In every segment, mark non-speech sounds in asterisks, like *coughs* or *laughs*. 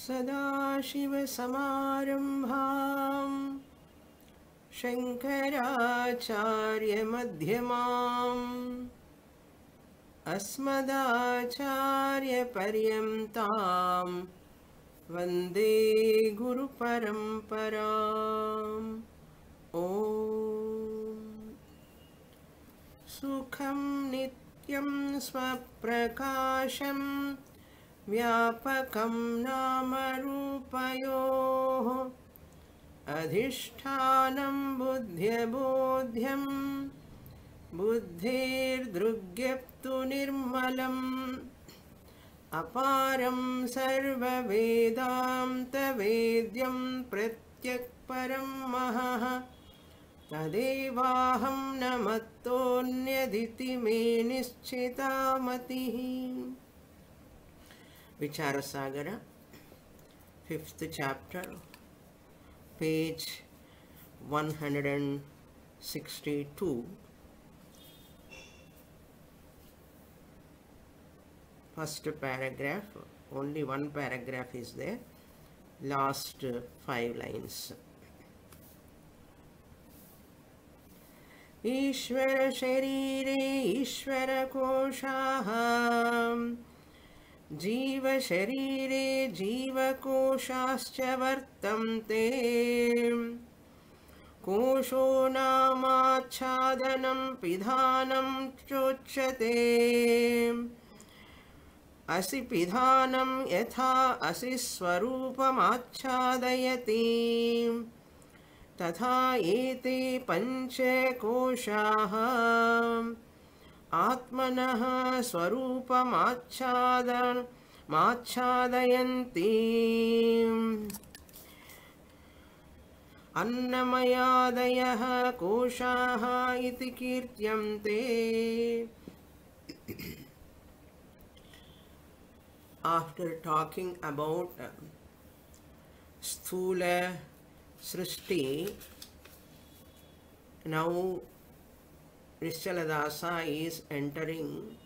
सदाशिवसमारम्भाम्। शङ्कराचार्यमध्यमाम्। अस्मदाचार्यपर्यन्ताम् वन्दे गुरुपरम्पराम्। ॐ। सुखं नित्यं स्वप्रकाशं व्यापकं नामरूपयोः अधिष्ठानं बुद्ध्यबोध्यं बुद्धेर्दृग्यप्तु निर्मलम् अपारं सर्ववेदान्तवेद्यं प्रत्यक्परं महः तदेवाहं न मत्तोऽन्यदिति मे निश्चिता मतिः विचारसागर fifth chapter page 162 first paragraph only one paragraph is there last uh, five lines ईश्वरशरीरे ईश्वरकोशाः जीवशरीरे जीवकोशाश्च वर्तन्ते। कोशो नामाच्छादनं पिधानं चोच्यते। असि पिधानं यथा असि स्वरूपमाच्छादयति तथा एते पञ्चकोशाः आत्मनः स्वरूपमाच्छादन माच्छादयन्ती। अन्नमयादयः कोशाः इति कीर्त्यन्ते। आफ्टर् टाकिङ्ग् अबौट् स्थूलसृष्टि नौ Nischaladasa is entering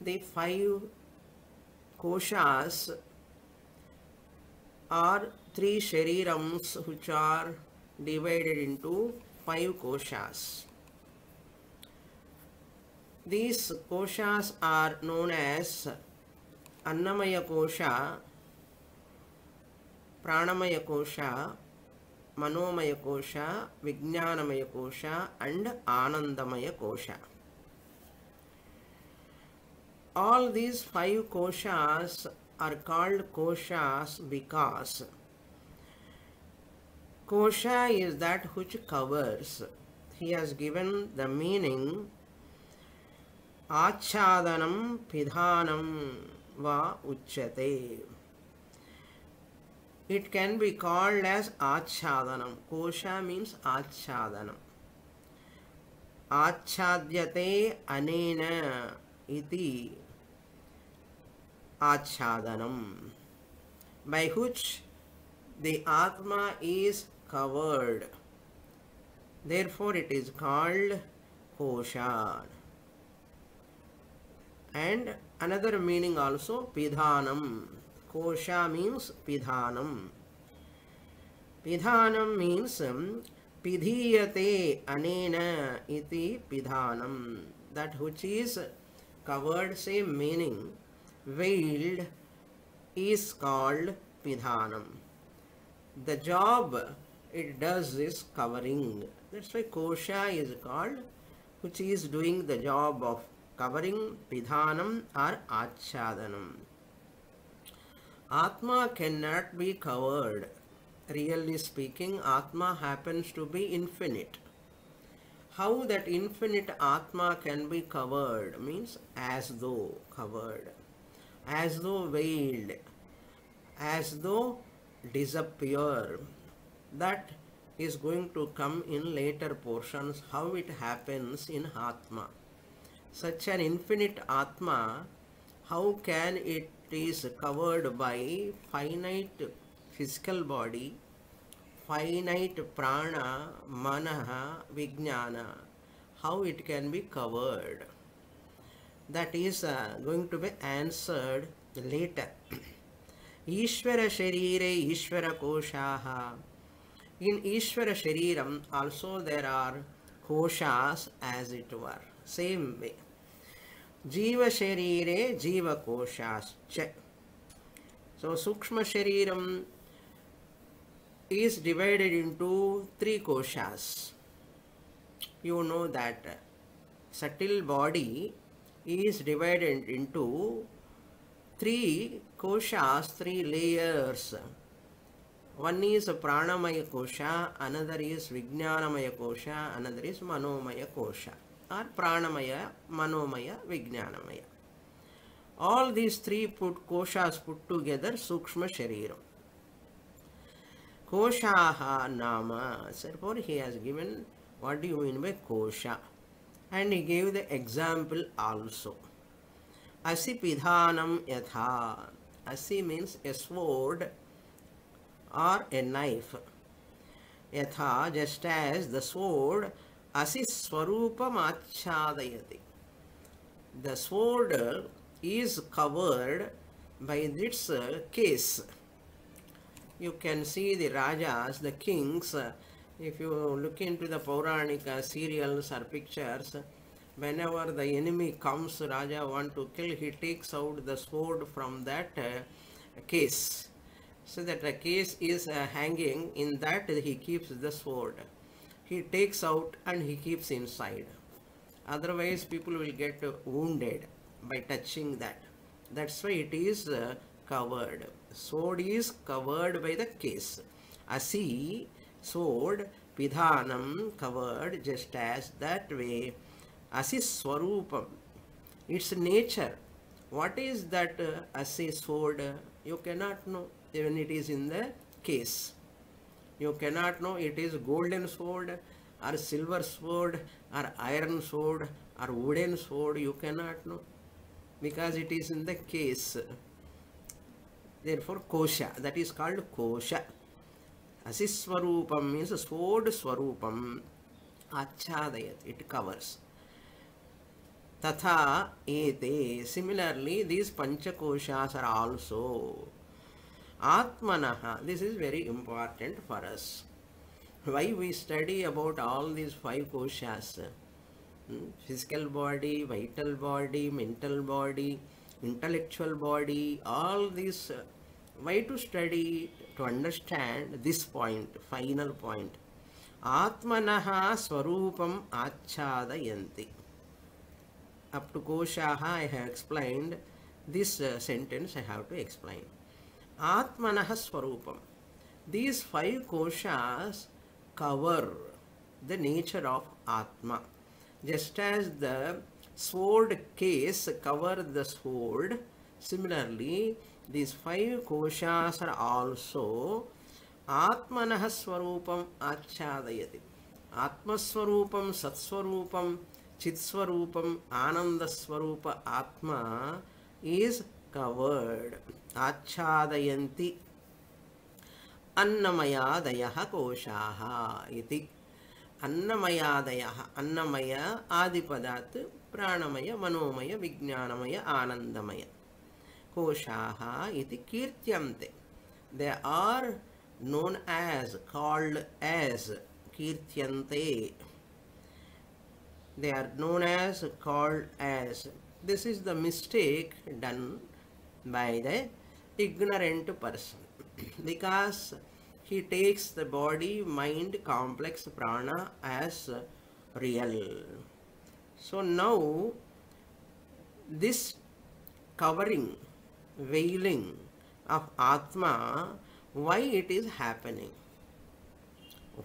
the five koshas or three sharirams which are divided into five koshas. These koshas are known as Annamaya Kosha, Pranamaya Kosha, Manomaya Kosha Vijnanamaya kosha and anandamaya kosha all these five koshas are called koshas because kosha is that which covers he has given the meaning आच्छादनं पिधानं वा उच्यते It can be called as achadanam. Kosha means achadanam. Achadyate anena iti achadanam. By which the Atma is covered. Therefore it is called kosha. And another meaning also pidhanam. Kosha means pidhanam pidhanam means um, pidhiyate anena iti pidhanam that which is covered same meaning veiled is called pidhanam the job it does is covering that's why kosha is called which is doing the job of covering pidhanam or achadanam. Atma cannot be covered. Really speaking, Atma happens to be infinite. How that infinite Atma can be covered means as though covered, as though veiled, as though disappear. That is going to come in later portions how it happens in Atma such an infinite Atma, how can it is covered by finite physical body, finite prana, manaha, vijnana, how it can be covered? That is uh, going to be answered later. Ishvara Sharire Ishvara Koshaha. In Ishvara Shariram also there are koshas as it were. Same way. जीव शरीरे जीवकोशाश्च। So sukshma shariram is divided into three koshas. You know that subtle body is divided into three koshas three layers one is pranamaya kosha another is विज्ञानमय कोश another is मनोमय कोश or pranamaya, manomaya, vijnanamaya. All these three put koshas put together sukshma shariram. Koshaha nama. Therefore, he has given what do you mean by kosha? And he gave the example also. Asi pidhanam yatha. Asi means a sword or a knife. Yatha, just as the sword, asi swarupam achadayati. The sword is covered by its case. You can see the rajas, the kings, if you look into the Pauranika serials or pictures, whenever the enemy comes, Raja want to kill, he takes out the sword from that case. So that the case is hanging, in that he keeps the sword. He takes out and he keeps inside. Otherwise people will get wounded by touching that. That's why it is uh, covered. Sword is covered by the case. Asi, sword, pidhanam, covered just as that way. Asi swarupam, its nature. What is that uh, asi sword? You cannot know when it is in the case. You cannot know it is golden sword or silver sword or iron sword or wooden sword. You cannot know because it is in the case. Therefore, kosha, that is called kosha. Asiswarupam means sword swarupam. Achadayat, it covers. Tatha ete. Similarly, these panchakoshas are also. Atmanaha, this is very important for us. Why we study about all these five koshas? Physical body, vital body, mental body, intellectual body, all these. Why to study? To understand this point, final point. Swarupam achadayanti. Up to koshaha I have explained. This uh, sentence I have to ఆత్మన స్వరూపం. These five koshas cover the nature of atma. Just as the sword case cover the sword similarly these five koshas are also ఆత్మన స్వరూపం ఆచ్ఛాదయతి. ఆత్మస్వరూపం సత్స్వరూపం చిత్స్వరూపం ఆనందస్వరూప atma is covered Achadayanti अन्नमयादयः कोशाः इति अन्नमयादयः अन्नमय आदिपदात् प्राणमय मनोमय विज्ञानमय आनन्दमय कोशाः इति कीर्त्यन्ते they are known as called as kirtyante they are known as called as this is the mistake done by the ignorant person. Because he takes the body mind complex prana as real. So now this covering veiling of atma why it is happening?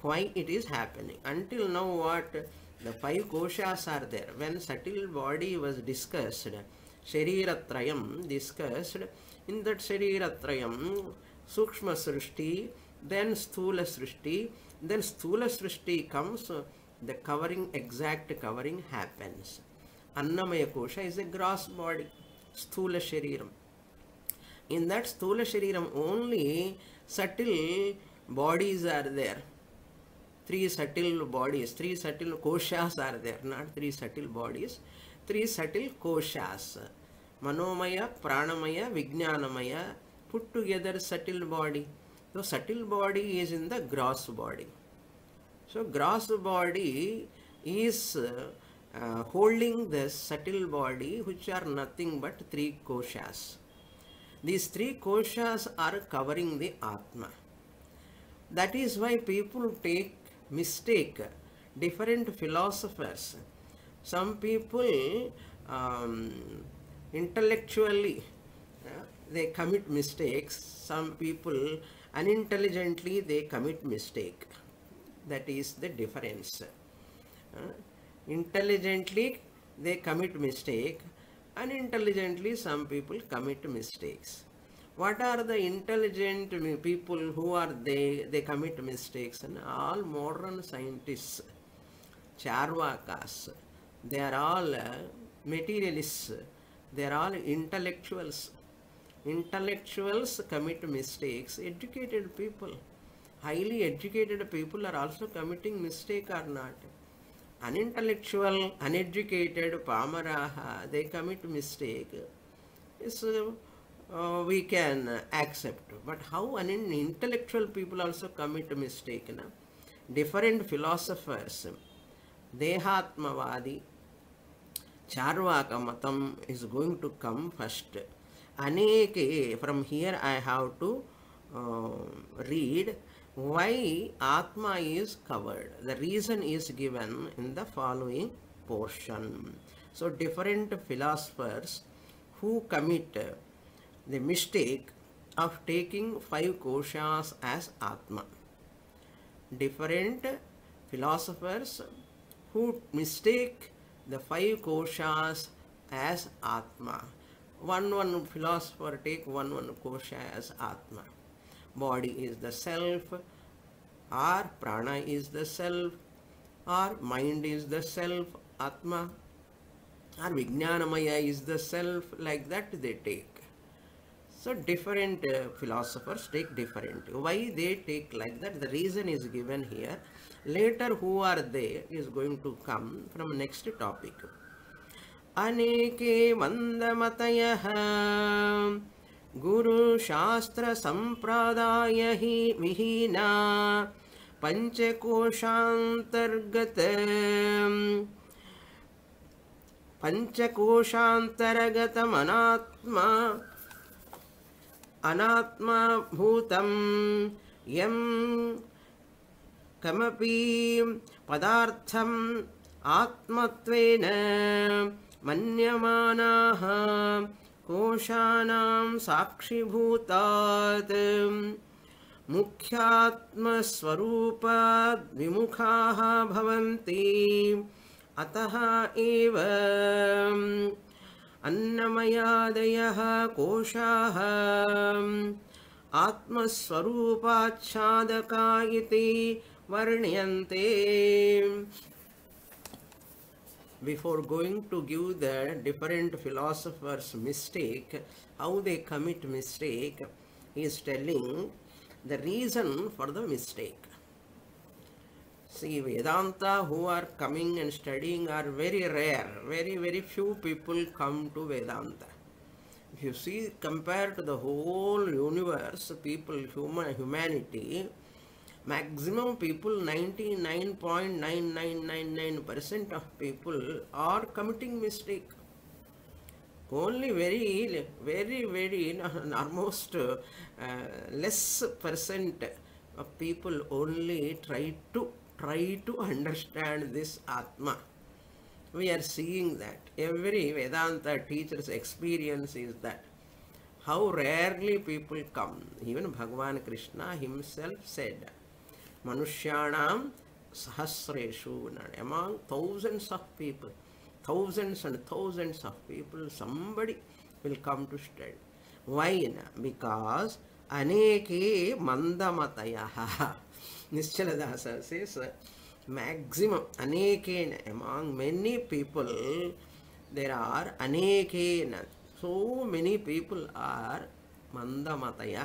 Why it is happening? Until now what? The five koshas are there. When subtle body was discussed shariratrayam discussed in that shariratrayam sukshma srishti then sthula srishti then sthula srishti comes the covering exact covering happens annamaya kosha is a gross body sthula shariram in that sthula shariram only subtle bodies are there three subtle bodies three subtle koshas are there not three subtle bodies three subtle koshas manomaya pranamaya vijnanamaya put together subtle body. So subtle body is in the gross body. So gross body is uh, holding the subtle body which are nothing but three koshas. These three koshas are covering the Atma. That is why people take mistake different philosophers. Some people um, intellectually uh, they commit mistakes. Some people unintelligently they commit mistake. That is the difference. Uh, intelligently they commit mistake. Unintelligently some people commit mistakes. What are the intelligent people who are they? They commit mistakes and all modern scientists Charvakas, they are all uh, materialists, they are all intellectuals. Intellectuals commit mistakes, educated people, highly educated people are also committing mistake or not. Unintellectual, uneducated, pamaraha, they commit mistake. It's, uh, we can accept. But how an intellectual people also commit mistake? Na? Different philosophers, Dehatmavadi, Charvaka Matam is going to come first. Aneke, from here I have to uh, read why Atma is covered. The reason is given in the following portion. So, different philosophers who commit the mistake of taking five koshas as Atma. Different philosophers who mistake the five koshas as Atma. One one philosopher take one one kosha as Atma. Body is the self, or prana is the self, or mind is the self, Atma, or Vijnanamaya is the self, like that they take. So different uh, philosophers take different. Why they take like that? The reason is given here. Later who are they is going to come from next topic. अनेके मन्दमतयः। गुरुशास्त्रसम्प्रदाय हि विहीना। पञ्चकोशान्तर्गत। पञ्चकोशान्तर्गतमनात्मा। अनात्मभूतं यं कमपि पदार्थम् आत्मत्वेन मन्यमानाः कोशानां साक्षिभूतात्। मुख्यात्मस्वरूपात् विमुखाः भवन्ति। अतः एव अन्नमयादयः कोशाः आत्मस्वरूपाच्छादका इति वर्ण्यन्ते before going to give the different philosophers mistake how they commit mistake he is telling the reason for the mistake see vedanta who are coming and studying are very rare very very few people come to vedanta if you see compared to the whole universe people human humanity maximum people 99.9999% of people are committing mistake. Only very very very *laughs* almost uh, less percent of people only try to try to understand this atma. We are seeing that. Every vedanta teacher's experience is that. How rarely people come. Even bhagavan krishna himself said మనుష్యాణం సహస్రేషు అన్నాడు. Among thousands of people thousands and thousands of people somebody will come to stud wine because అనేకే మందమతయ. Nischaladasa says maximum అనేకేన among many people there are అనేకేన so many people are మందమతయ.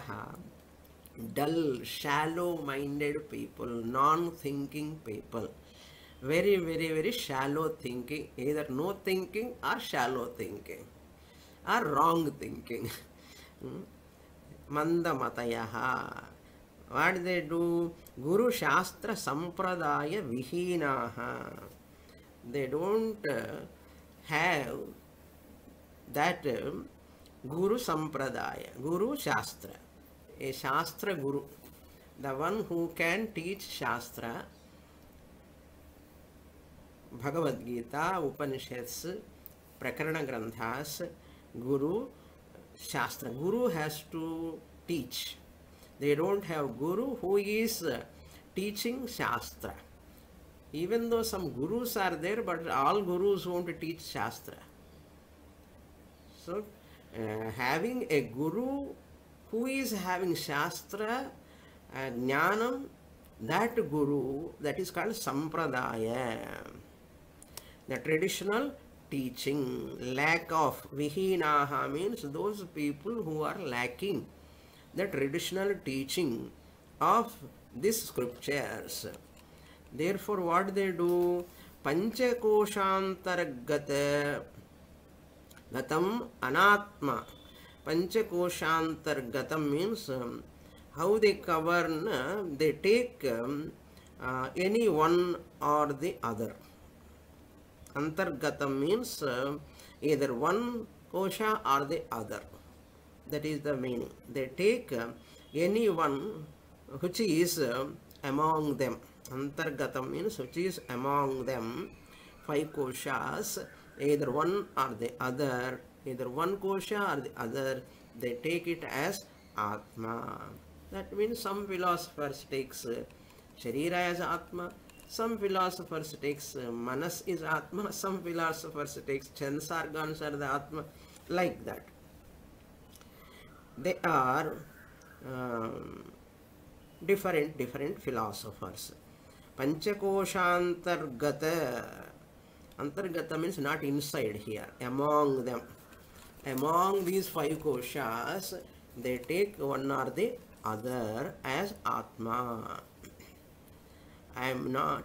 Dull shallow minded people non thinking people very very very shallow thinking either no thinking or shallow thinking or wrong thinking Mandamatayaha. What they do? Guru Shastra Sampradaya Vihinaha. They don't uh, have that uh, Guru Sampradaya, Guru Shastra, a Shastra Guru, the one who can teach Shastra, Bhagavad Gita, Upanishads, Prakarana Granthas, Guru, Shastra. Guru has to teach. They don't have Guru who is uh, teaching Shastra. Even though some Gurus are there, but all Gurus won't teach Shastra. So, uh, having a Guru who is having Shastra, uh, Jnanam, that Guru, that is called Sampradaya. The traditional teaching, lack of Vihinaha means those people who are lacking the traditional teaching of these scriptures. Therefore, what they do? Panchakoshantargata Gatam Anatma. Panchakoshantargatam means um, how they govern, uh, they take um, uh, any one or the other. Antargatam means uh, either one kosha or the other. That is the meaning. They take uh, any one which is uh, among them. Antargatam means which is among them. Five koshas, either one or the other, either one kosha or the other, they take it as Atma. That means some philosophers takes uh, Sharira as Atma, some philosophers takes uh, Manas is Atma, *laughs* some philosophers takes Chens organs are the Atma, like that. They are um, different, different philosophers. Panchakoshantargata. Antargata means not inside here, among them Among these five koshas, they take one or the other as Atma. I am not.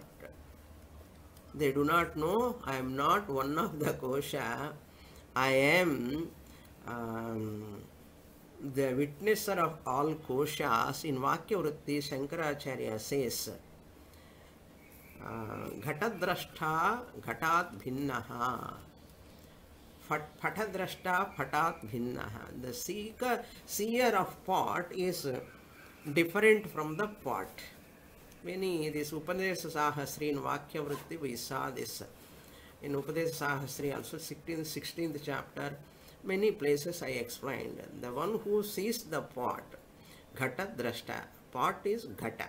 They do not know I am not one of the kosha. I am um, the witnesser of all koshas. In Vakya Vritti, Shankaracharya says, uh, घटद्रष्टा घटात् भिन्नः फट द्रष्टा फटात भिन्न। The seeker seer of pot is different from the pot meaning this Upadesha Sahasri in Vakyavritti we saw this in Upadesha Sahasri also sixteen sixteen chapter many places I explain the one who sees the pot ghata drashta pot is ghata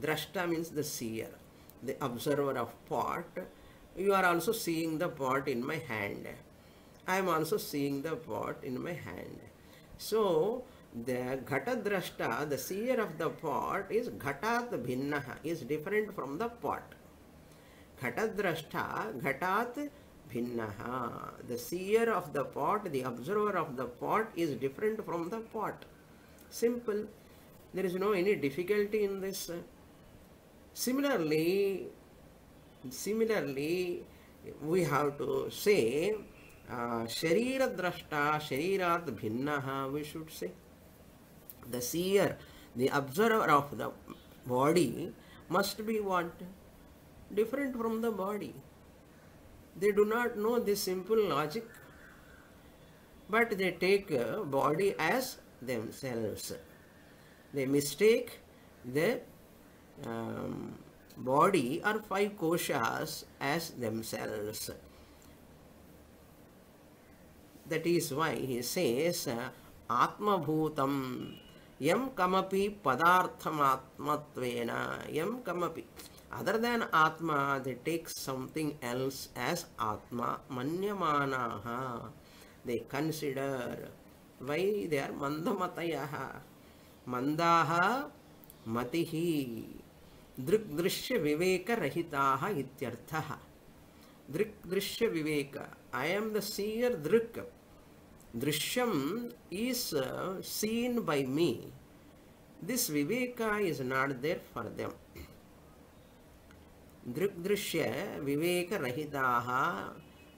drashta means the seer the observer of pot you are also seeing the pot in my hand I am also seeing the pot in my hand. So, the Ghata Drashta, the seer of the pot, is Ghatat Bhinnaha, is different from the pot. Ghata Drashta, Ghatat Bhinnaha. The seer of the pot, the observer of the pot, is different from the pot. Simple. There is no any difficulty in this. Similarly, similarly, we have to say, Sharira Sharirat Bhinnaha, we should say. The seer, the observer of the body must be what? Different from the body. They do not know this simple logic, but they take body as themselves. They mistake the um, body or five koshas as themselves. That is why he says आत्मभूतं यं कमपि पदार्थमात्मत्वेन यं कमपि other than Atma they take something else as Atma मन्यमानाः they consider वै दे आर् मन्दमतयः मन्दाः मतिः दृग्दृश्यविवेकरहिताः इत्यर्थः दृक्दृश्यविवेक I am the seer drik Drishyam is uh, seen by me. This viveka is not there for them. दृक् दृश्य विवेक रहिताः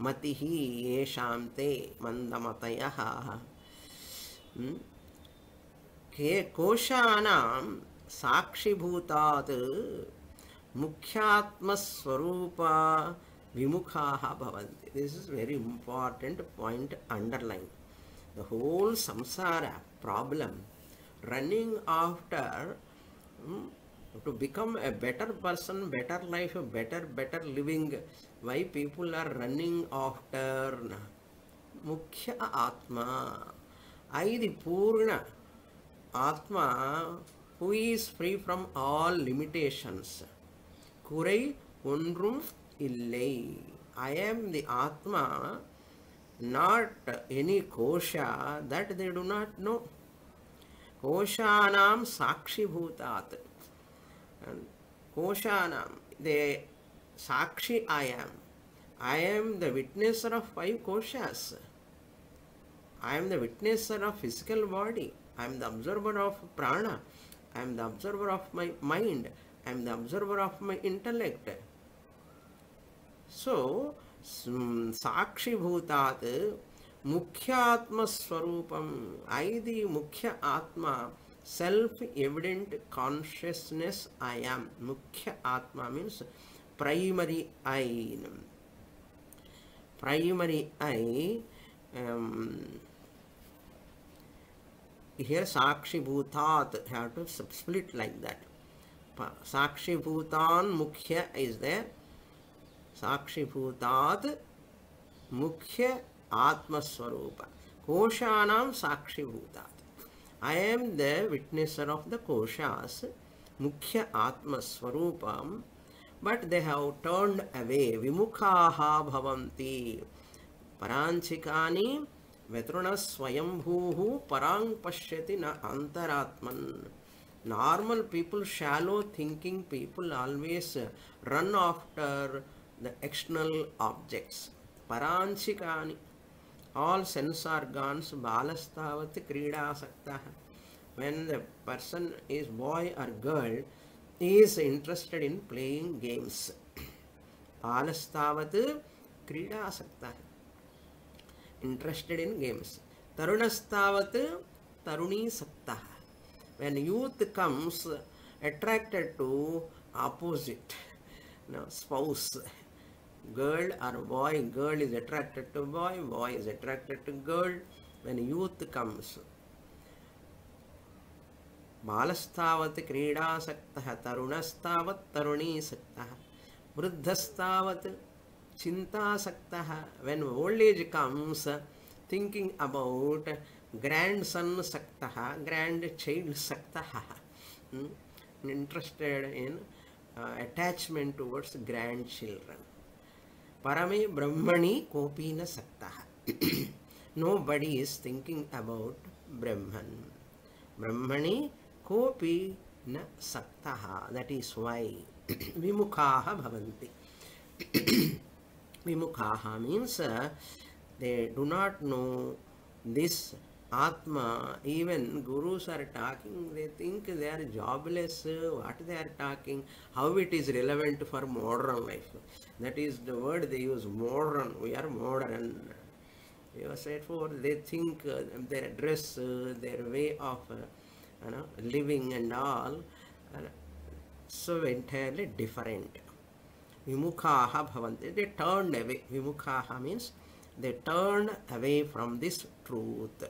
मतिः येषां ते मन्दमतयः? हे कोशानां साक्षिभूतात् मुख्यात्मस्वरूपा विमुखाः भवन्ति this is very important point underlying the whole samsara problem running after um, to become a better person, better life, better, better living. Why people are running after mukhya atma ఐది purna atma who is free from all limitations కురై ఒన్றும் இல்லை I am the atma not any kosha that they do not know. Koshanam Sakshibhutat. And Koshanam, the Sakshi I am. I am the witnesser of five koshas. I am the witnesser of physical body. I am the observer of prana. I am the observer of my mind. I am the observer of my intellect. So, साक्षीभूतात् मुख्यात्मस्वरूप I mukhya atma self evident consciousness I am mukhya atma means primary I primary I here sakshibhutat have to split like that. Sakshibhutan mukhya is there సాక్షిభూతాత్ ముఖ్య ఆత్మస్వరూప కోశానాం సాక్షిభూతాత్ I am the witnesser of the koshas ముఖ్య ఆత్మస్వరూపం but they have turned away విముఖాహ భవంతి పరాంచికాని వెతృణ స్వయంభూ పరాంగ్ పశ్యతి నా అంతరాత్మన్ normal people shallow thinking people always run after the external objects. Paranchikani. all sense organs balastavat kridasaktah when the person is boy or girl he is interested in playing games balastavat kridasaktah interested in games tarunastavat taruni saktah when youth comes attracted to opposite no, spouse girl or boy, girl is attracted to boy, boy is attracted to girl. When youth comes, బాలస్థావత్ క్రీడాసక్త తరుణస్థావత్ తరుణీసక్త వృద్ధస్థావత్ చింతాసక్త. When old age comes thinking about grandson సక్త grand child సక్త. Interested in attachment towards grandchildren परमे ब्रह्मणि कोपी न सकता nobody is thinking about Brahman ब्रह्मणि कोपी न सकता दट ईज वाई विमुखा विमुखा means they do not know this Atma, even gurus are talking, they think they are jobless, what they are talking, how it is relevant for modern life. That is the word they use, modern, we are modern. You said for they think uh, their dress, uh, their way of uh, you know, living and all, so entirely different. Vimukhaha bhavanti, they turned away. Vimukhaha means they turned away from this truth.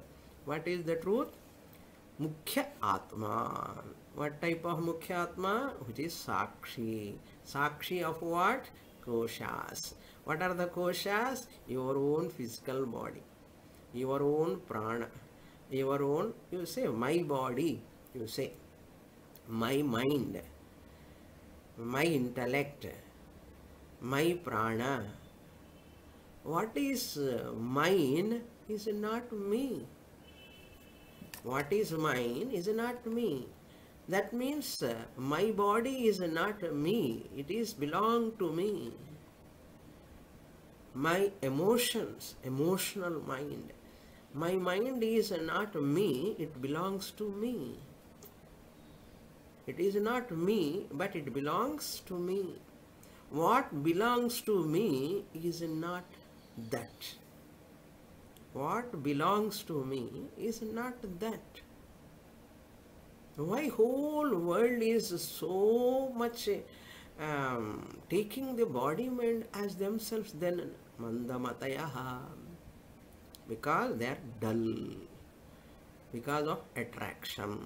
What is the truth? Mukhya Atma. What type of Mukhya Atma? Which is Sakshi. Sakshi of what? Koshas. What are the koshas? Your own physical body. Your own prana. Your own, you say, my body. You say, my mind. My intellect. My prana. What is mine is not me what is mine is not me. That means uh, my body is not me, it is belong to me. My emotions, emotional mind, my mind is not me, it belongs to me. It is not me, but it belongs to me. What belongs to me is not that what belongs to me is not that. Why whole world is so much um, taking the body mind as themselves then mandamatayaha because they are dull. Because of attraction.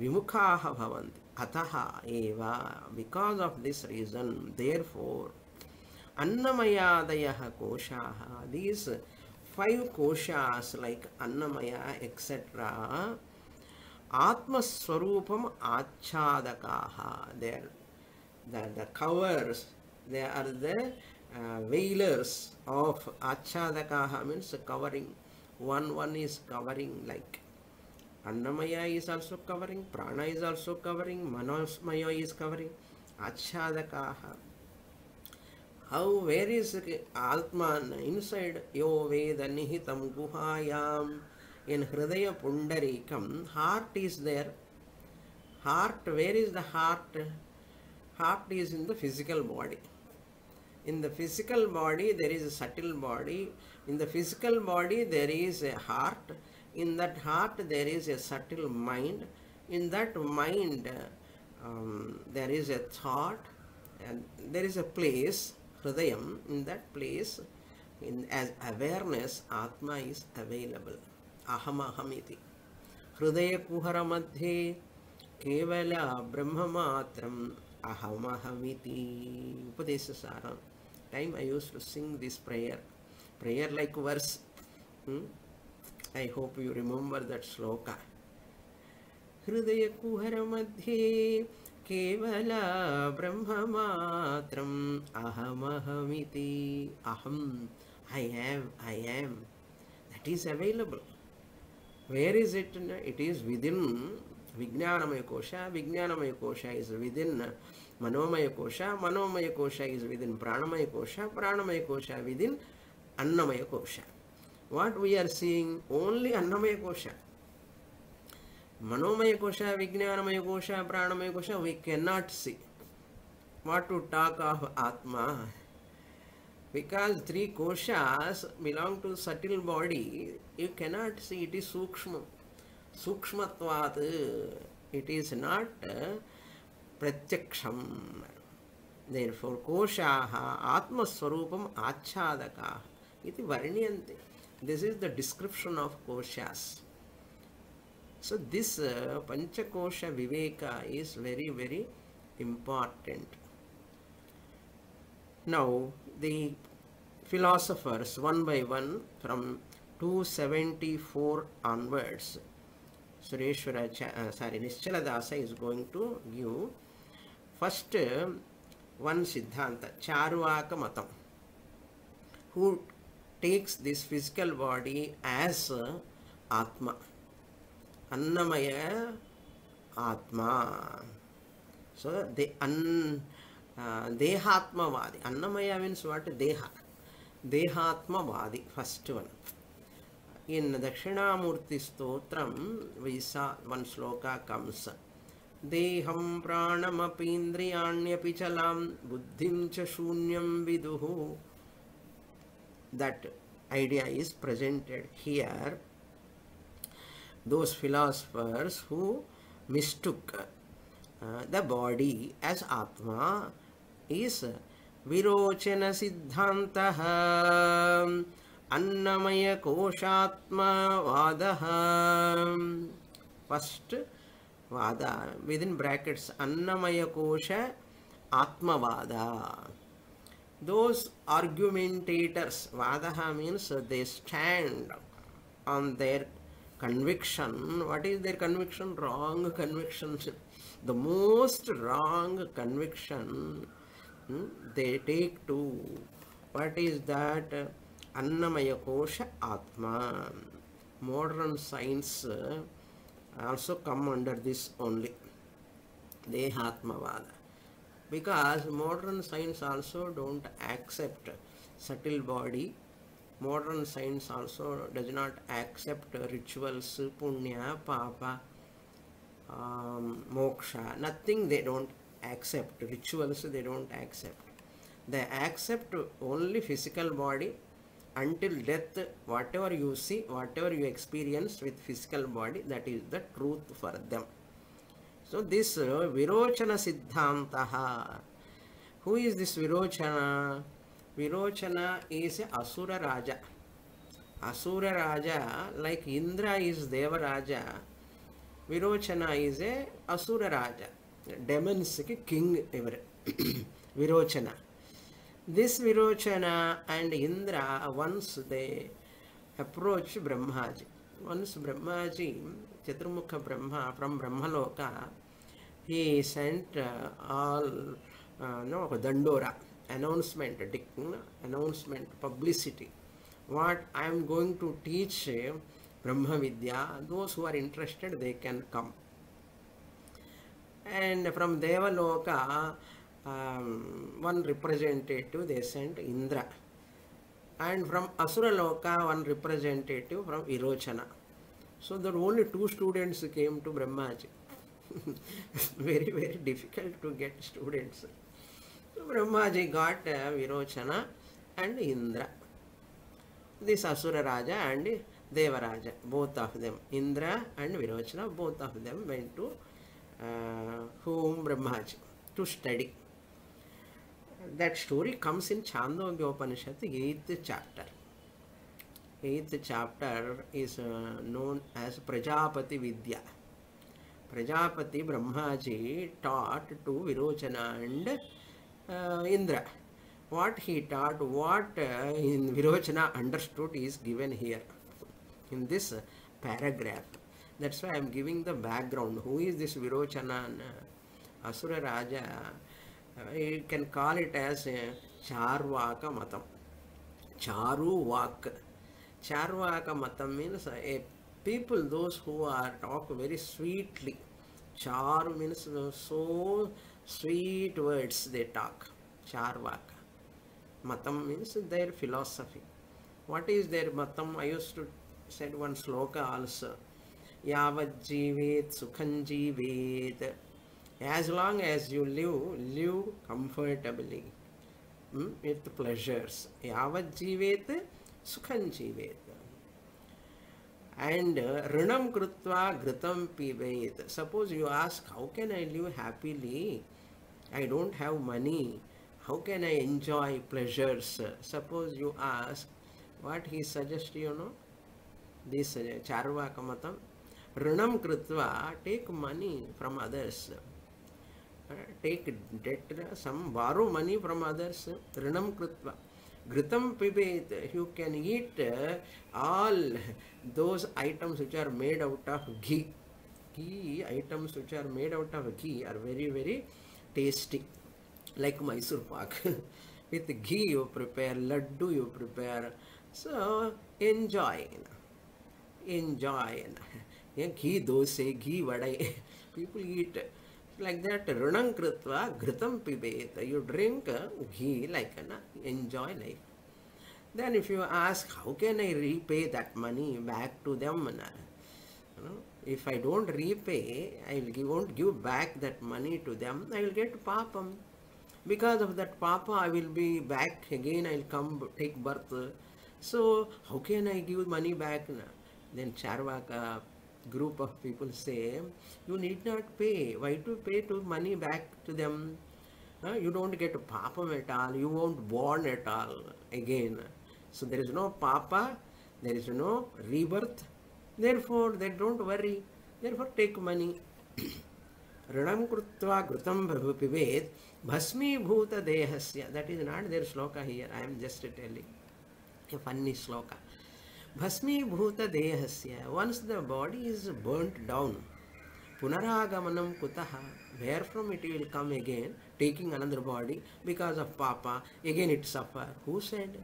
Vimukhaha bhavanti. Ataha eva. Because of this reason therefore annamayadayaha koshaha these five koshas like annamaya etc atmaswarupam achadakaha they are the, the covers they are the uh, veilers of achadakaha means covering one one is covering like annamaya is also covering prana is also covering manosmaya is covering achadakaha how where is atman inside yo veda nihitam guhayam in hridaya pundarikam heart is there. Heart where is the heart? Heart is in the physical body. In the physical body there is a subtle body. In the physical body there is a heart. In that heart there is a subtle mind. In that mind um, there is a thought and there is a place hridayam in that place in as awareness atma is available aham aham iti हृदय कुहर मध्ये केवल ब्रह्ममात्रम् अहमहमिति उपदेशसारं time I used to sing this prayer prayer like verse hmm? I hope you remember that sloka हृदय కేవల బ్రహ్మమాత్రం అహమహమితి. అహం I am I am. That is available where is it it is within vijnanamaya kosha vijnanamaya కోశ is within మనోమయ కోశ మనోమయ కోశ ఈజ్ విదిన్ ప్రాణమయ కోశ ప్రాణమయ కోశ విదిన్ అన్నమయ కోశ. వాట్ వీఆర్ సీయింగ్ ఓన్లీ అన్నమయ కోశ. Kosha, Vijnanamaya Kosha, Pranamaya Kosha, we cannot see. What to talk of Atma? Because three koshas belong to subtle body, you cannot see it is sukshma. Sukshmatvat, it is not uh, pratyaksham. Therefore, koshaha atmaswarupam achadakaha iti varnyanti. This is the description of koshas. So this uh, Panchakosha Viveka is very, very important. Now, the philosophers, one by one, from 274 onwards, Sureshwara, uh, sorry, Nischaladasa is going to give first uh, one Siddhanta, Charvaka Matam, who takes this physical body as uh, Atma. Annamaya Atma. So the un, uh, Dehatmavadi. Annamaya means what? Deha. Dehatmavadi, first one. In Dakshinamurti Stotram, we saw one sloka comes. देहं प्राणमपीन्द्रियाण्यपि चलां बुद्धिं च शून्यं विदुः that idea is presented here those philosophers who mistook uh, the body as Atma is Virochana Siddhantah Annamaya Koshatma Vadaha First Vada within brackets Annamaya Kosha Atma Vada. Those argumentators, Vadaha means they stand on their conviction. What is their conviction? Wrong conviction. The most wrong conviction hmm, they take to what is that? Annamaya Kosha Atma. Modern science uh, also come under this only. Dehatmavada. Because modern science also don't accept subtle body modern science also does not accept rituals, punya, papa, um, moksha, nothing they don't accept. Rituals they don't accept. They accept only physical body, until death, whatever you see, whatever you experience with physical body, that is the truth for them. So this uh, Virochana Siddhantaha. Who is this Virochana? Raja. Asura Raja, like Indra is Deva Raja, Virochana is a Asura Raja. Demons ki king ever. Virochana. This Virochana and Indra, once they approach Brahmaji. Once Brahmaji, Chaturmukha Brahma from Brahmaloka, he sent uh, all uh, no Dandora announcement, announcement, publicity. What I am going to teach uh, Brahma Vidya, those who are interested, they can come. And from Devaloka, um, one representative they sent Indra. And from Asura Loka, one representative from Virochana. So there only two students came to Brahmaji. *laughs* very, very difficult to get students. Brahmaji got uh, Virochana and Indra. This Asura Raja and Devaraja, both of them. Indra and Virochana, both of them went to uh, whom Brahmaji to study. That story comes in Chandogya Upanishad, 8th chapter. 8th chapter is uh, known as Prajapati Vidya. Prajapati Brahmaji taught to Virochana and uh, Indra. What he taught, what uh, in Virochana understood is given here in this uh, paragraph. That's why I am giving the background. Who is this Virochana uh, Asura Raja? Uh, you can call it as uh, Charvaka Matam. Charu Vak. Charvaka Matam means uh, a people, those who are talk very sweetly. Char means uh, so sweet words they talk. Charvaka. Matam means their philosophy. What is their matam? I used to said one sloka also. Yavat jivet sukham jivet. As long as you live, live comfortably hmm, with pleasures. Yavat jivet sukham jivet. And uh, rinam krutva gritam pivet. Suppose you ask, how can I live happily? I don't have money. How can I enjoy pleasures? Suppose you ask, what he suggests, you know, this charvakamatam, ऋणम कृत्वा take money from others take debt some borrow money from others ऋणम कृत्वा घृतम पिबेत you can eat all those items which are made out of ghee ghee items which are made out of ghee are very very tasty. Like Mysore pak. *laughs* With ghee you prepare, laddu you prepare. So enjoy. Enjoy. Yeah, ghee dosai, ghee vadai. *laughs* People eat like that. Runam kritva gritam pibet. You drink uh, ghee like uh, enjoy life. Then if you ask, how can I repay that money back to them? You know, if I don't repay, I will give, won't give back that money to them. I will get papam. Because of that papa, I will be back again. I will come take birth. So how can I give money back? Then Charvaka group of people say, you need not pay. Why to pay to money back to them? Uh, you don't get papam at all. You won't born at all again. So there is no papa. There is no rebirth. Therefore, they don't worry. Therefore, take money. ऋणं कृत्वा घृतं पिबेत् भस्मीभूतदेहस्य that is not their shloka here I am just telling a funny shloka भस्मीभूतदेहस्य once the body is burnt down पुनरागमनं कुतः where from it will come again taking another body because of papa again it suffer who said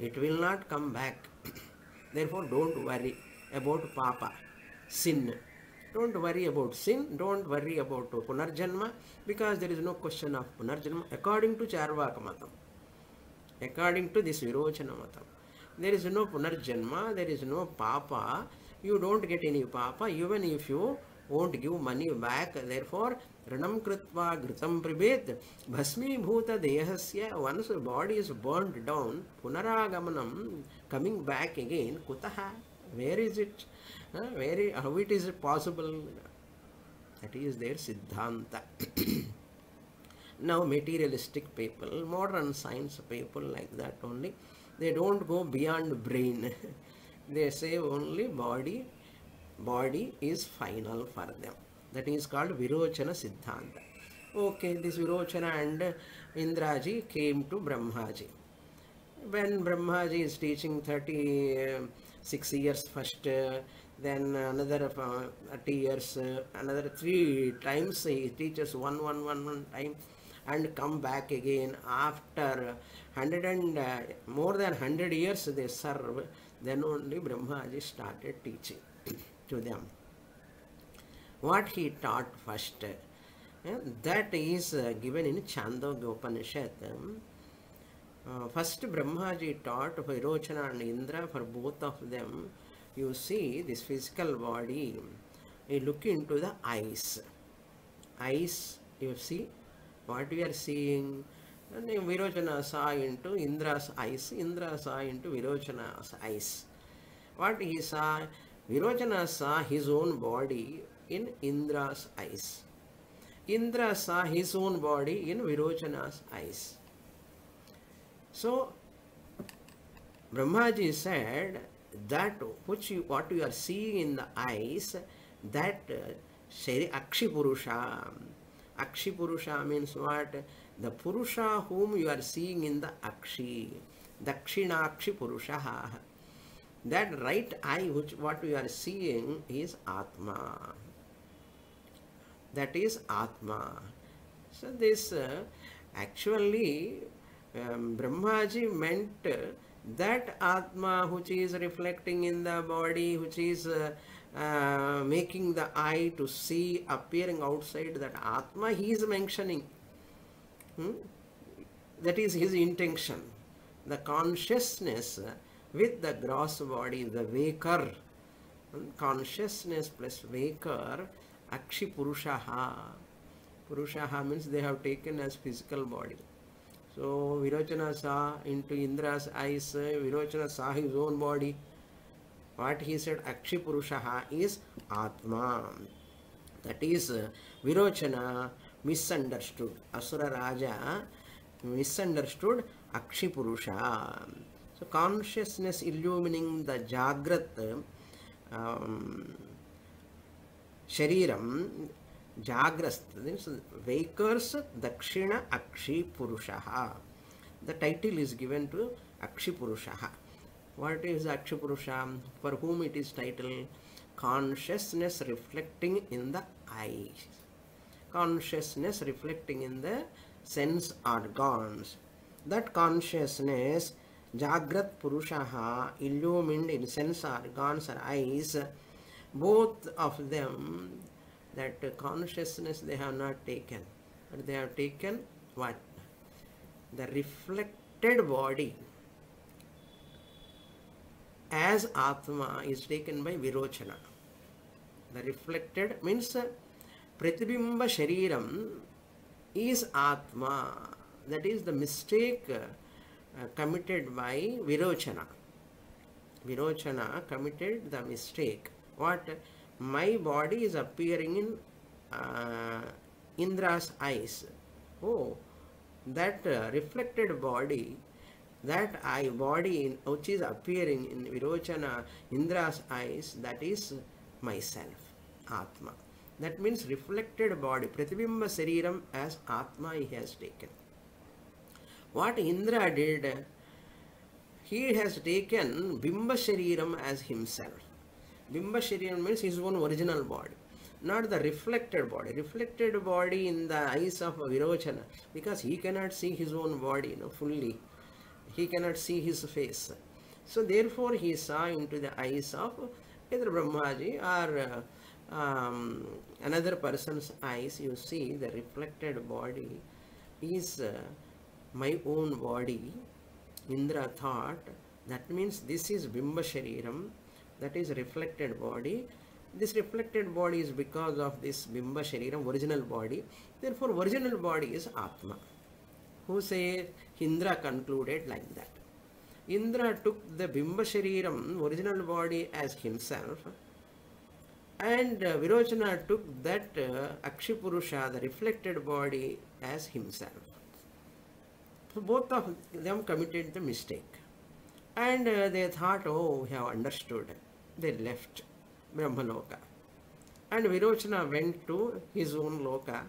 it will not come back. *coughs* Therefore, don't worry. About paap sin don't worry about sin don't worry about punarjanma because there is no question of punarjanma according to Charvaka मत अकॉर्ंग to this Virochana मत there is no punarjanma there is no paap you don't get in you paap even if you won't give money back therefore ऋण कृत्वा घृतम प्रिभेत भस्मीभूत one say once body is burn down पुनरागमनम coming back again कुतः where is it? Uh, where, i- how it is possible? That is their Siddhanta. *clears throat* now materialistic people modern science people like that only they don't go beyond brain *laughs* they say only body body is final for them that is called virochana siddhanta okay this virochana and indraji came to brahmaji when brahmaji is teaching 36 years first uh, then another uh, 30 years uh, another three times he teaches one one one one time and come back again after 100 and more than 100 years they serve then only brahmaji started teaching to them. What he taught first that is given in chandogya upanishad uh, first Brahmaji taught Virochana and Indra for both of them. You see this physical body, you look into the eyes. Eyes, you see what we are seeing. And Virochana saw into Indra's eyes, Indra saw into Virochana's eyes. What he saw, Virochana saw his own body in Indra's eyes. Indra saw his own body in Virochana's eyes. So, Brahmaji said that which you, what you are seeing in the eyes, that uh, Shari Akshi Purusha. Akshi Purusha means what? The Purusha whom you are seeing in the Akshi. Dakshinakshi Purusha. That right eye which what you are seeing is Atma. That is Atma. So this uh, actually um, Brahmaji meant that Atma which is reflecting in the body, which is uh, uh, making the eye to see appearing outside, that Atma he is mentioning. Hmm? That is his intention. The consciousness with the gross body, the waker, Hmm? consciousness plus waker, Akshi Purushaha. Purushaha means they have taken as physical body. Into Indra's eyes, Virochana saw his own body. What he said, Akshi Purushaha is Atma. That is, uh, Virochana misunderstood. Asura Raja misunderstood Akshi Purusha. So consciousness illumining the Jagrat um, Shariram जाग्रस्त means wakers dakshina akshipurusha the title is given to akshipurusha what is akshipurusha for whom it is title consciousness reflecting in the eye consciousness reflecting in the sense organs that consciousness jagrat purusha illumined in sense organs eyes both of them that consciousness they have not taken but they have taken what? The reflected body. As atma is taken by virochana. The reflected means pratibimba shariram is atma. That is the mistake uh, committed by virochana. Virochana committed the mistake. What my body is appearing in uh, Indra's eyes. Oh, that uh, reflected body, that eye body in, which is appearing in Virochana, Indra's eyes, that is myself, Atma. That means reflected body, Pratibimba Sariram as Atma he has taken. What Indra did, he has taken Bimba Shariram as himself. Bimba Shariram means his own original body, not the reflected body. Reflected body in the eyes of Virochana, because he cannot see his own body you know, fully. He cannot see his face. So therefore he saw into the eyes of either Brahmaji or uh, um, another person's eyes. You see the reflected body is uh, my own body. Indra thought that means this is Bimba Shariram that is reflected body This reflected body is because of this Bimba Shariram, original body. Therefore, original body is Atma. Who say Indra concluded like that. Indra took the Bimba Shariram, original body, as himself, and uh, Virochana took that uh, Akshipurusha, the reflected body, as himself. So both of them committed the mistake. And uh, they thought, oh, we have understood. They left Brahmaloka. And Virochana went to his own Loka,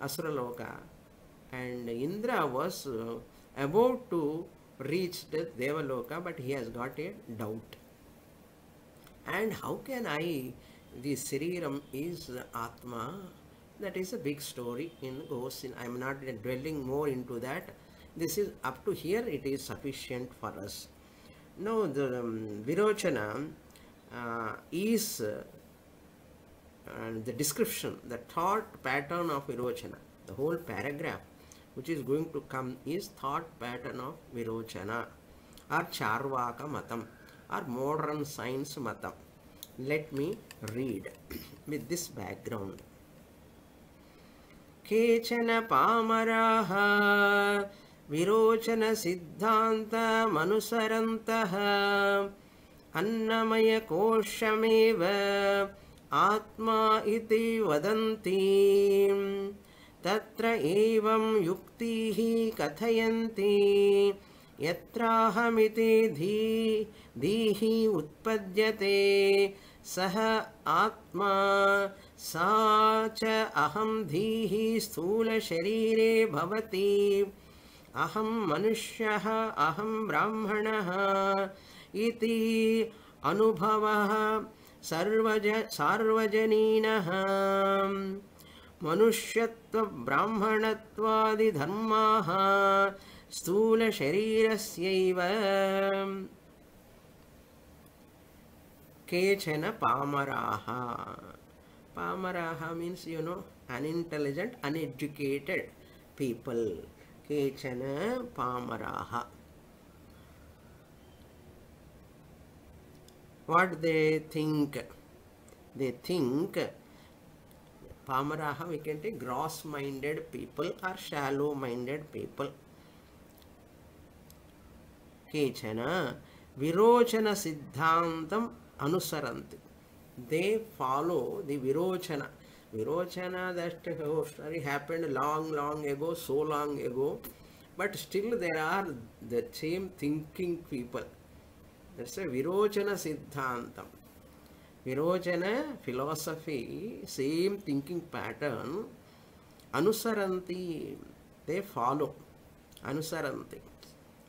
Asura Loka. And Indra was uh, about to reach the Devaloka, but he has got a doubt. And how can I, the Siriram is Atma? That is a big story in in. I am not dwelling more into that. This is up to here, it is sufficient for us. Now, the um, Virochana is uh, the description, the thought pattern of Virochana, the whole paragraph which is going to come is thought pattern of Virochana or Charvaka Matam or modern science Matam. Let me read with this background. केचन पामराः विरोचनसिद्धान्तमनुसरन्तः अन्नमयकोशमेव आत्मा इति वदन्ति। तत्र एवं युक्तिः कथयन्ति। यत्राहमिति धी धीः उत्पद्यते। सः आत्मा सा च अहं धीः स्थूलशरीरे भवति। अहं मनुष्यः अहं ब्राह्मणः इति अनुभवः सर्वज सार्वजनीनः। मनुष्यत्वब्राह्मणत्वादिधर्माः स्थूलशरीरस्यैव। केचन पामराः। पामराः means you know unintelligent uneducated people केचन पामराः। What they think they think పామరాహం ఏంటంటే gross minded people are shallow minded people కేచన? విరోచన సిద్ధాంతం అనుసరంతి. They follow the Virochana. Virochana that story happened long long ago so long ago but still there are the same thinking people that's a Virochana siddhantam. Virochana philosophy same thinking pattern అనుసరంతి they follow అనుసరంతి.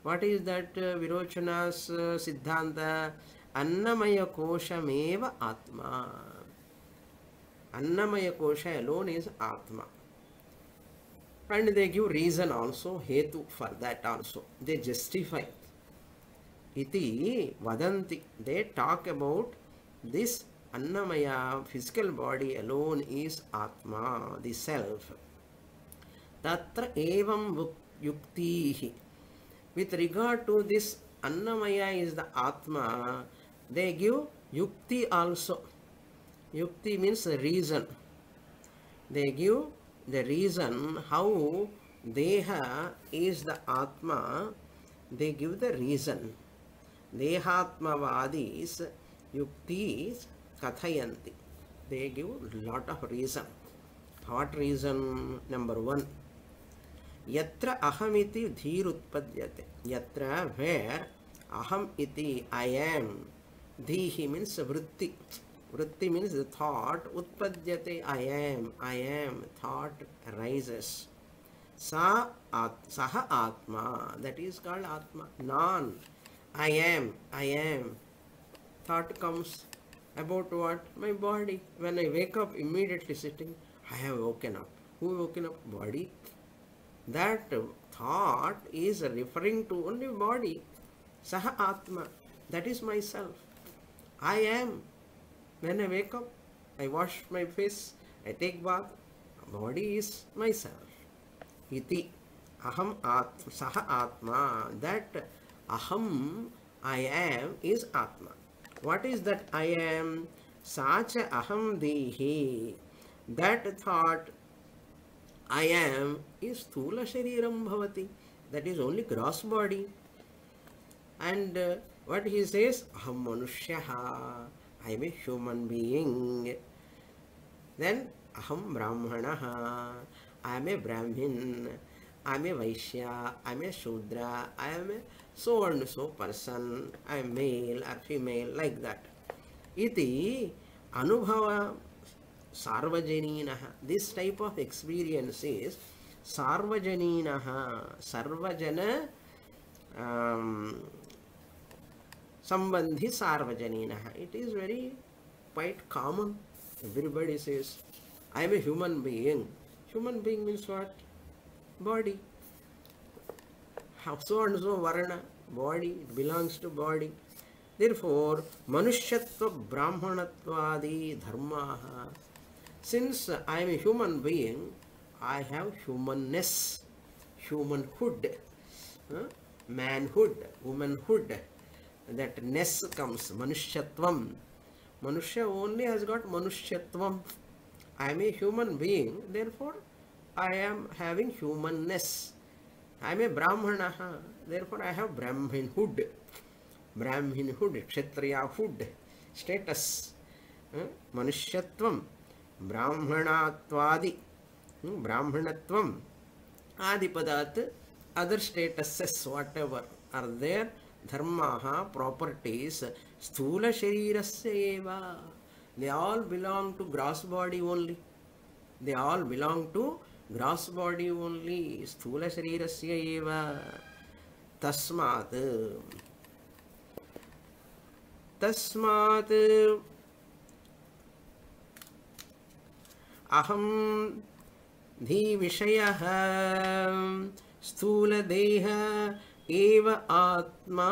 What is that uh, Virochana's siddhanta? అన్నమయ కోశమేవ ఆత్మ. Annamaya Kosha alone is atma. And they give reason also hetu for that also they justify इति वदन्ति they talk about this Annamaya physical body alone is Atma the self तत्र एवं युक्तिः with regard to this annamaya is the atma they give yukti also yukti means reason they give the reason how deha is the atma they give the reason dehatmavadis युक्ति kathayanti they give lot of reason what reason number 1 यत्र अहमिति धीर उत्पद्यते यत्र where अहम इति I am धीः means वृत्ति. वृत्ति मीन्स द थॉट उत्पद्यते. I am I am thought rises सा सह आत्मा that is called atma. Non I am. I am. Thought comes about what? My body. When I wake up, immediately sitting, I have woken up. Who woken up? Body. That thought is referring to only body. Saha atma. That is myself. I am. When I wake up, I wash my face, I take bath, body is myself. Iti aham atma, saha atma, that aham, I am, is atma. What is that I am? Sacha aham dehi. That thought I am is Sthula Shariram Bhavati. That is only gross body. And uh, what he says, Aham Manushyaha. I am a human being. Then Aham Brahmanaha. I am a Brahmin. I am a Vaishya. I am a Shudra. I am a so and so person. I am male or female, like that. Iti Anubhava Sarvajaninaha. This type of experience is Sarvajaninaha. Sarvajana um, Sambandhi Sarvajaninaha. It is very quite common. Everybody says, I am a human being. Human being means what? Body. हफ्सो and varna body it belongs to body therefore मनुष्यत्व ब्राह्मणत्वादि धर्म since I am a human being I have humanness human hood man hood women hood that ness comes manushyatva manushya only has got manushyatva I am a human being therefore I am having humanness I am a Brahmana, therefore I have Brahminhood. Brahminhood, Kshatriyahood, status. Manushyatvam, Brahmanatvadi, hmm, Brahmanatvam, Adipadat, other statuses, whatever are there, dharmaha, properties, sthula sharirasya. They all belong to gross body only. They all belong to gross body only स्थूलशरीरस्य एव तस्मात् तस्मात् अहं धीविषयः स्थूलदेह एव आत्मा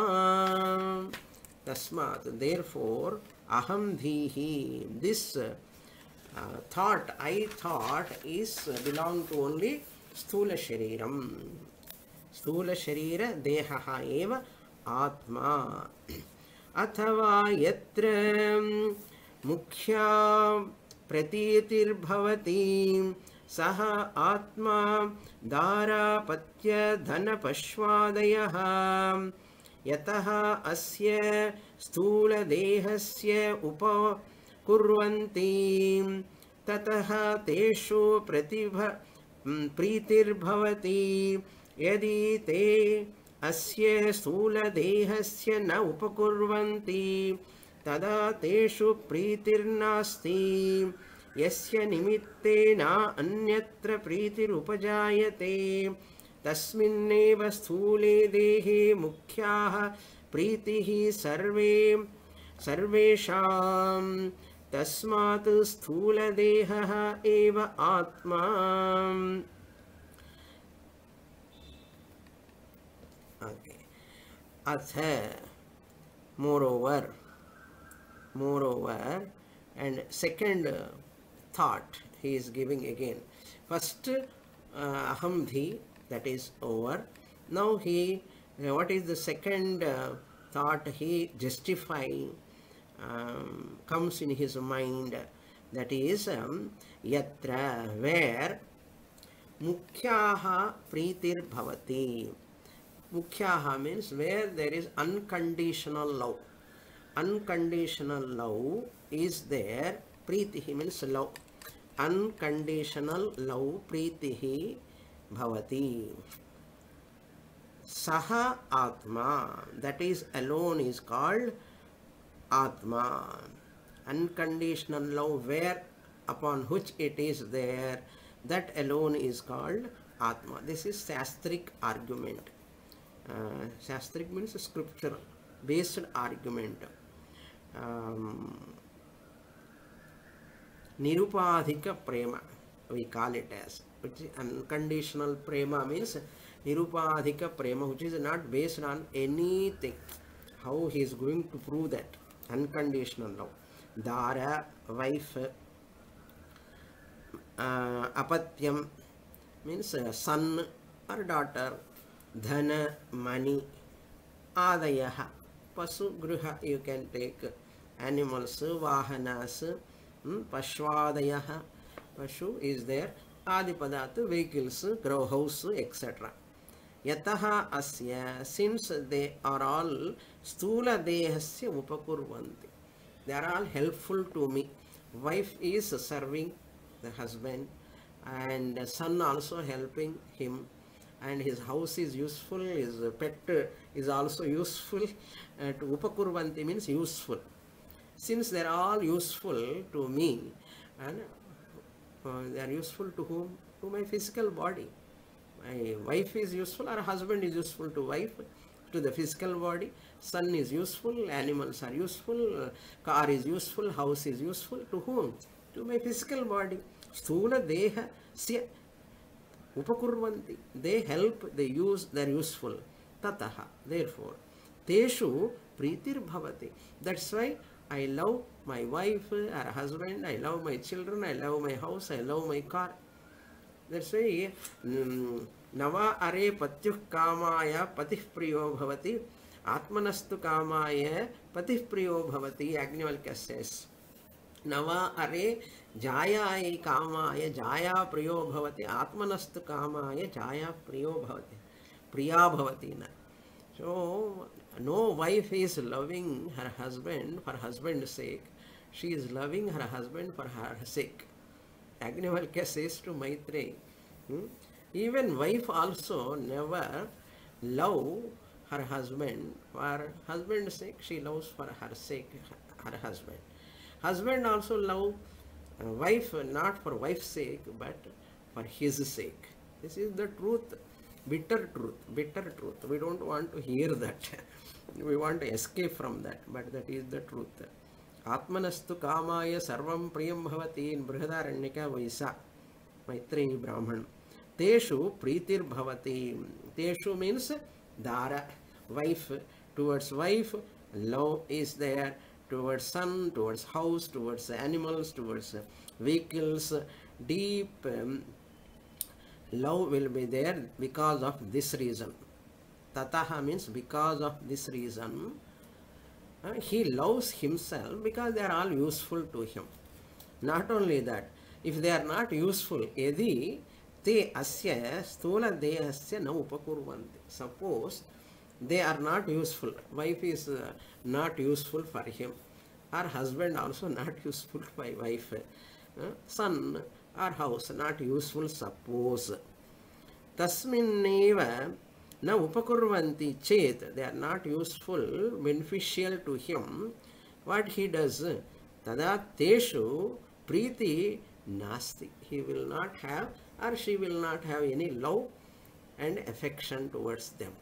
तस्मात् therefore अहं धीः this thought i thought is uh, belong to only sthula shariram. Sthula sharira dehaha eva atma. अथवा यत्र मुख्या प्रतीतिर्भवति सः आत्मा दारापत्यधनपश्वादयः यतः अस्य स्थूलदेहस्य उपकुर्वन्ति ततः तेषु प्रतिभ प्रीतिर्भवति। यदि ते अस्य स्थूलदेहस्य न उपकुर्वन्ति तदा तेषु प्रीतिर्नास्ति। यस्य निमित्तेन अन्यत्र प्रीतिरुपजायते तस्मिन्नेव स्थूले देहे मुख्याः प्रीतिः सर्वे सर्वेषां तस्मात् स्थूलदेहः एव आत्मा Okay. Atha, moreover, moreover, and second uh, thought he is giving again. First, uh, ahamdhi, that is over. Now he, uh, what is the second uh, thought he justifying Um, comes in his mind. That is um, yatra, where mukhyaha pritir bhavati. Mukhyaha means where there is unconditional love. Unconditional love is there. Pritihi means love. Unconditional love, pritihi bhavati. Saha Atma, that is alone is called Atma. Unconditional love, where upon which it is there, that alone is called Atma. This is Shastric argument. Uh, Shastric means scripture based argument. Um, Nirupadhika prema, we call it as, which is unconditional prema means Nirupadhika prema, which is not based on anything. How he is going to prove that? Unconditional love ధార wife అపత్యం means son or daughter ధన money ఆదయ పశు గృహ you can take animals వాహనాస్ పశ్వాదయ పశు is there ఆది పదార్థ vehicles grow house etcetera Yataha asya, since they are all stula dehasya upakurvanti. They are all helpful to me. Wife is serving the husband and son also helping him and his house is useful, his pet is also useful. Uh, to upakurvanti means useful. Since they are all useful to me, and uh, they are useful to whom? To my physical body. My wife is useful, or husband is useful to wife, to the physical body. Son is useful, animals are useful, car is useful, house is useful. To whom? To my physical body. Sthula deha sya upakurvanti. They help, they use, they are useful. Tataha. Therefore, teshu pritir bhavati. That's why I love my wife or husband, I love my children, I love my house, I love my car. let's say um, नवा अरे पत्यु काम पति प्रियो भवति आत्मनस्तु कामाय पतिः प्रियो भवति अग्निवल्क्यस् सेस् नवा अरे जायाय काम जाया प्रियो आत्मनस्तु काम जाया प्रियो प्रिया so no. Wife is loving her husband for husband sake she is loving her husband for her Yajnavalkya says to maitreyi hmm? even wife also never love her husband for husband's sake she loves for her sake her husband Husband also love uh, wife not for wife's sake but for his sake. This is the truth, bitter truth, bitter truth. We don't want to hear that. *laughs* we want to escape from that, but that is the truth. आत्मनस्तु कामाय सर्वं प्रियं भवति बृहदारण्यका वैसा मैत्रेयी ब्राह्मण तेषु प्रीतिर्भवति तेषु dara wife towards wife love is there towards son, towards house, towards animals, towards vehicles. Deep um, love will be there because of this reason. Tataha means because of this reason. Uh, he loves himself because they are all useful to him. Not only that, if they are not useful, yadi te asya stula dehasya na upakurvanti. Suppose they are not useful. Wife is uh, not useful for him. Our husband also not useful for wife. Uh, son or house not useful suppose. Tasminneva na upakurvanti chet. They are not useful, beneficial to him. What he does? Tada teshu priti nasti. He will not have or she will not have any love and affection towards them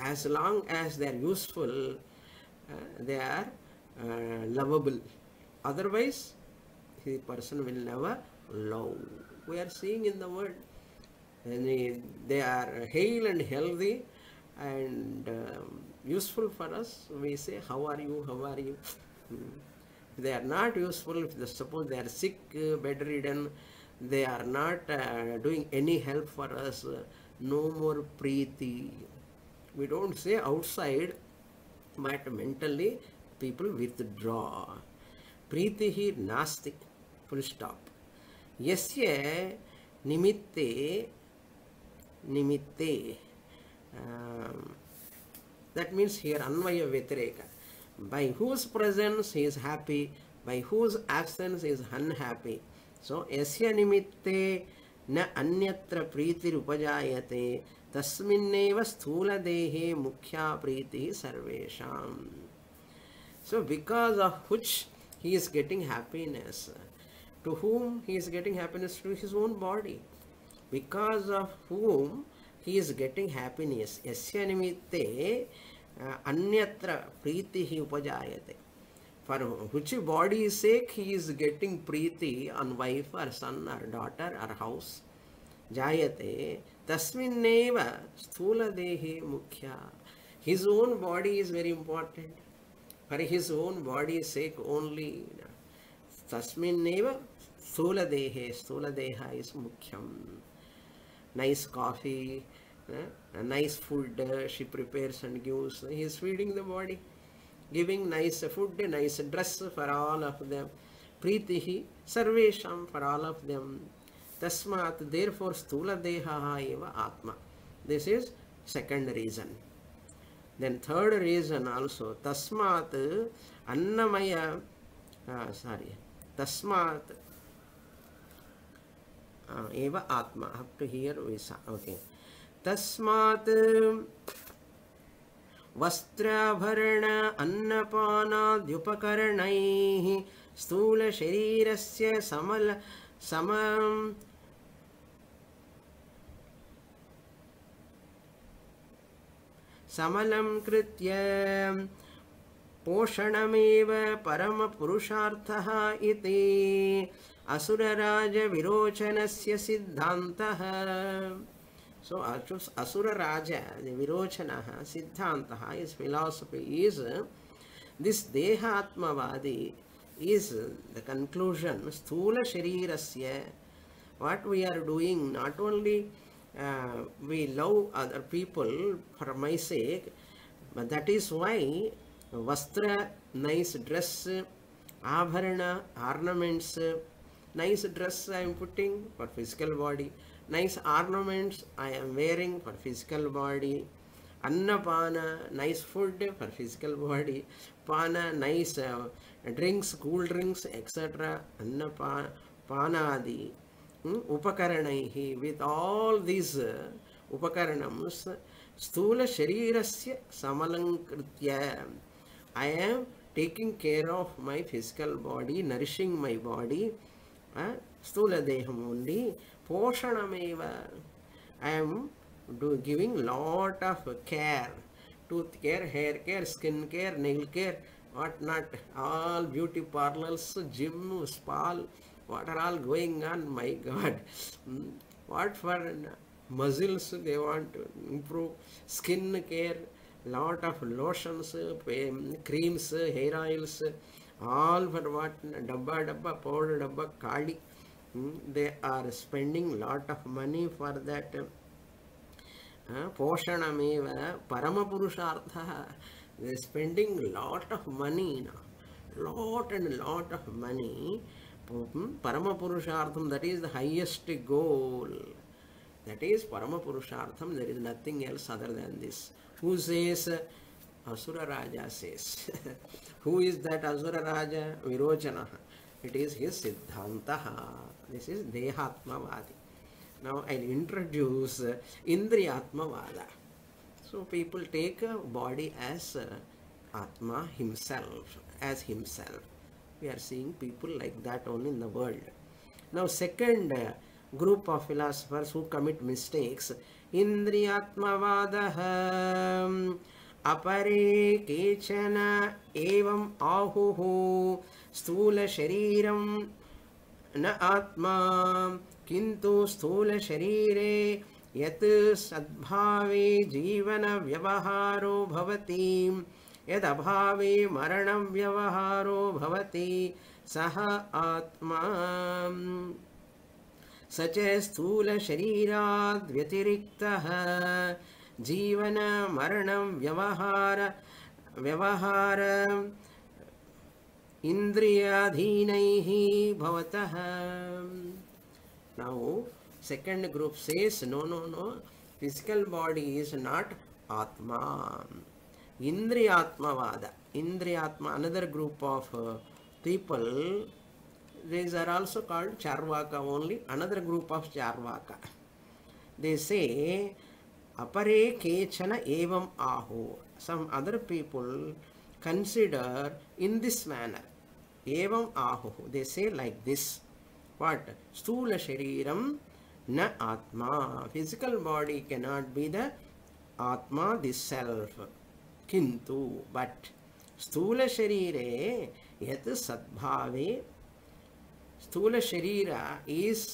as long as they are useful, uh, they are uh, lovable. Otherwise, the person will never love. We are seeing in the world, they, they are hale and healthy and um, useful for us. We say, how are you, how are you? Hmm. They are not useful, if they, suppose they are sick, bedridden, they are not uh, doing any help for us, no more preeti, we don't say outside, but mentally people withdraw. Pritihi nasti. Full stop. Yasya nimitte निमित्ते that mean here अन्वय व्यतिरेक। By whose presence is happy by whose absence is unhappy so ये निमित्ते न अन्यत्र प्रीतिरुपजायते तस्मिन्नेव स्थूलदेहे मुख्या प्रीति सर्वेशां so because of which he is getting happiness to whom he is getting happiness to his own body Because of whom he is getting happiness. Yasya nimitte anyatra pritihi upajayate. For which body's sake he is getting preeti on wife or son or daughter or house. Jayate tasminneva sthula dehe mukhya. His own body is very important. For his own body's sake only. Tasminneva sthula dehe. Sthula deha is mukhyam. Nice coffee, uh, nice food uh, she prepares and gives. He is feeding the body. giving nice food, nice dress for all of them. Pritihi sarvesham for all of them. Tasmat, therefore, stula deha eva atma. This is second reason. Then third reason also, tasmat annamaya, uh, sorry, tasmat एव आत्मा up to here विसा okay. तस्मात् वस्त्राभरण अन्नपानाद्युपकरणैः स्थूलशरीरस्य समल सम समलं कृत्य पोषणमेव परमपुरुषार्थः इति। असुरराजविरोचनस्य सिद्धान्तः। सो असुरराज विरोचनः सिद्धान्तः इस् फिलासफि इस् दिस् देहात्मवादि is the conclusion स्थूलशरीरस्य what we are doing not only we love other people for my sake that is why vastra nice dress abharana ornaments nice dress, Abharana, ornaments, nice dress I am putting for physical body, nice ornaments I am wearing for physical body, Annapana, nice food for physical body, Pana, nice uh, drinks, cool drinks, etc. Annapana, Panadi, hmm? Upakaranaihi, with all these uh, Upakaranams, Stula Sharirasya Samalankritya. I am taking care of my physical body, nourishing my body, स्थूल देहम only पोषणमेव I am do giving lot of care tooth care hair care skin care nail care what not all beauty parlours gym spa what are all going on my God what for muscles they want improve skin care lot of lotions creams hair oils all for what? Dabba dabba powder dabba kali hmm, they are spending lot of money for that uh, poshanameva paramapurushartha they are spending lot of money now lot and lot of money. Hmm, paramapurushartham that is the highest goal. That is paramapurushartham there is nothing else other than this. Who says asura raja says *laughs* who is that asura raja virochana it is his siddhantaha this is Dehatmavadi. Now I'll introduce uh, Indriyatmavada. So people take a body as uh, Atma himself, as himself. We are seeing people like that only in the world. Now second uh, group of philosophers who commit mistakes, Indriyatmavadaha अपरे केचन एवम् आहुः। स्थूलशरीरं न आत्मा किन्तु स्थूलशरीरे यत् सद्भावे जीवनव्यवहारो भवति यदभावे मरणव्यवहारो भवति सः आत्मा। स च स्थूलशरीराद्व्यतिरिक्तः जीवनमरणं व्यवहार व्यवहार इन्द्रियाधीनैः भवतः। Now second group says no no no physical body is not atma इन्द्रियात्मवाद इन्द्रियात्मा another group of people these are also called Charvaka only another group of Charvaka they say अपरे केचन एवम् आहो। Some other people consider in this manner एवम् आहुः। दे से like this what स्थूलशरीरं न आत्मा। Physical body cannot be the Atma the self किन्तु बट् स्थूलशरीरे यत् सद्भावे स्थूलशरीर is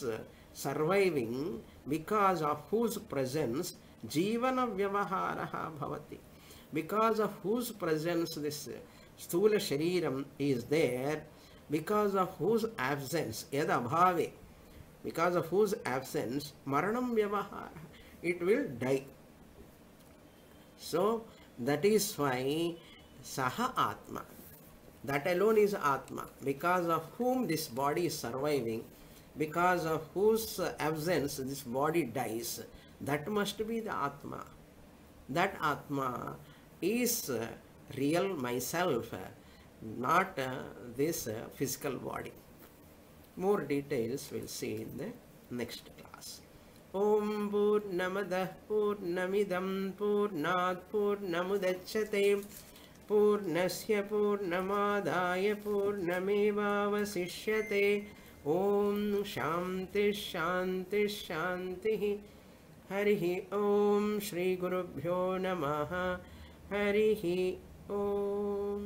surviving because of whose presence जीवन व्यवहार because of whose presence this sthula sharira is there because of whose absence यद अभाव बिकाज ऑफ़ हूज एब्सेंस मरण व्यवहार it will die so that is why सह atma that alone is atma because of whom this body is surviving because of whose absence this body dies That must be the Atma. That Atma is uh, real myself, uh, not uh, this uh, physical body. More details we'll see in the next class. ॐ पूर्णमदः पूर्णमिदं पूर्णात् पूर्णमुदच्छते पूर्णस्य पूर्णमादाय पूर्णमेवावशिष्यते ॐ शान्तिः शान्तिः शान्तिः हरिः ॐ श्रीगुरुभ्यो नमः। हरिः ॐ